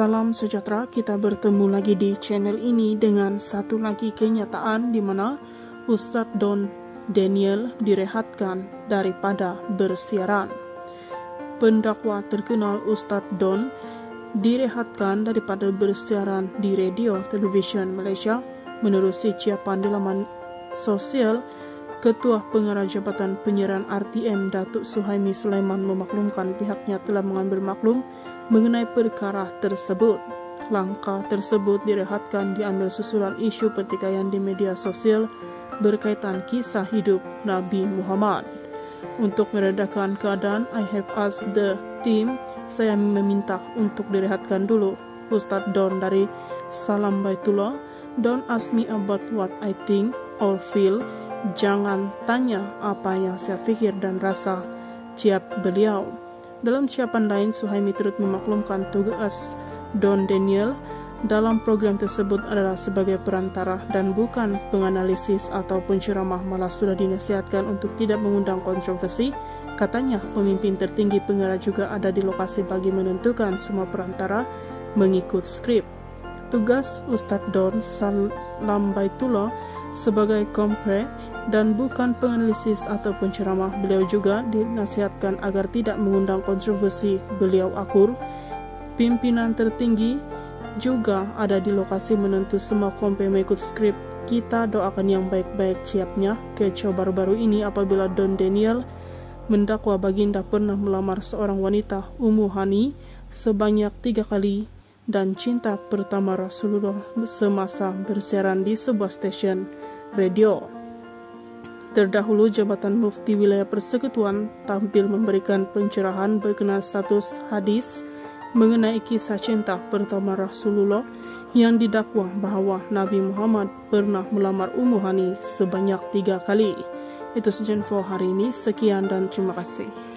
Salam sejahtera, kita bertemu lagi di channel ini dengan satu lagi kenyataan di mana Ustadz Don Daniel direhatkan daripada bersiaran. Pendakwa terkenal Ustadz Don direhatkan daripada bersiaran di radio televisyen Malaysia menerusi ciapan di laman sosial Ketua Pengarah Jabatan Penyiaran RTM Datuk Suhaimi Sulaiman memaklumkan pihaknya telah mengambil maklum mengenai perkara tersebut. Langkah tersebut direhatkan diambil susulan isu pertikaian di media sosial berkaitan kisah hidup Nabi Muhammad. Untuk meredakan keadaan, I have asked the team, saya meminta untuk direhatkan dulu. Ustadz Don dari Salam Baitullah, don't ask me about what I think or feel, Jangan tanya apa yang saya pikir dan rasa, ciap beliau. Dalam ciapan lain, Suhaimi turut memaklumkan tugas Don Daniel dalam program tersebut adalah sebagai perantara dan bukan penganalisis atau penceramah malah sudah dinasihatkan untuk tidak mengundang kontroversi. Katanya, pemimpin tertinggi pengarah juga ada di lokasi bagi menentukan semua perantara mengikut skrip. Tugas Ustadz Don Salam Baitullah sebagai kompre dan bukan penganalisis atau penceramah. Beliau juga dinasihatkan agar tidak mengundang kontroversi. Beliau akur. Pimpinan tertinggi juga ada di lokasi menentu semua kompe mengikut skrip. Kita doakan yang baik-baik siapnya. Kecau baru-baru ini apabila Don Daniel mendakwa Baginda pernah melamar seorang wanita, Ummu Hani, sebanyak tiga kali dan cinta pertama Rasulullah semasa bersiaran di sebuah stasiun radio. Terdahulu Jabatan Mufti Wilayah Persekutuan tampil memberikan pencerahan berkenaan status hadis mengenai kisah cinta pertama Rasulullah yang didakwa bahwa Nabi Muhammad pernah melamar Ummu Hani sebanyak tiga kali. Itu saja info hari ini. Sekian dan terima kasih.